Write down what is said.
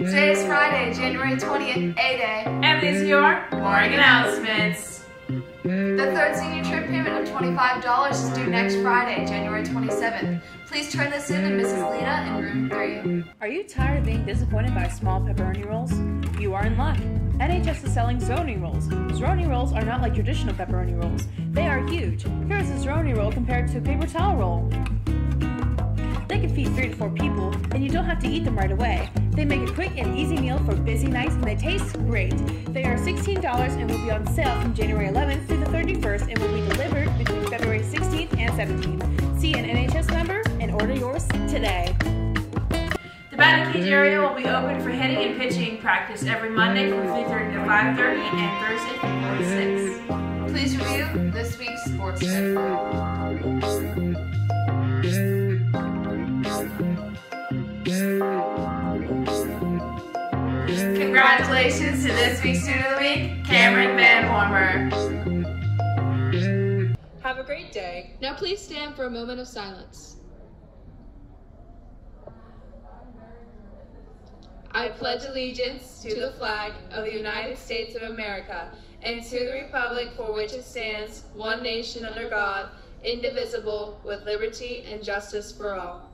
Today is Friday, January 20th, A-Day. And these are your morning announcements. The third senior trip payment of $25 is due next Friday, January 27th. Please turn this in to Mrs. Lita in room 3. Are you tired of being disappointed by small pepperoni rolls? You are in luck. NHS is selling Zeroni rolls. Zeroni rolls are not like traditional pepperoni rolls. They are huge. Here's a Zeroni roll compared to a paper towel roll. They can feed three to four people, and you don't have to eat them right away. They make a quick and easy meal for busy nights, and they taste great. They are $16 and will be on sale from January 11th through the 31st and will be delivered between February 16th and 17th. See an NHS member and order yours today. The batting cage area will be open for hitting and pitching practice every Monday from 3.30 to 5.30 and Thursday from 4 to 6. Please review this week's sports tip. Congratulations to this week's Student of the Week, Cameron Van Hormer. Have a great day. Now please stand for a moment of silence. I pledge allegiance to the flag of the United States of America and to the republic for which it stands, one nation under God, indivisible, with liberty and justice for all.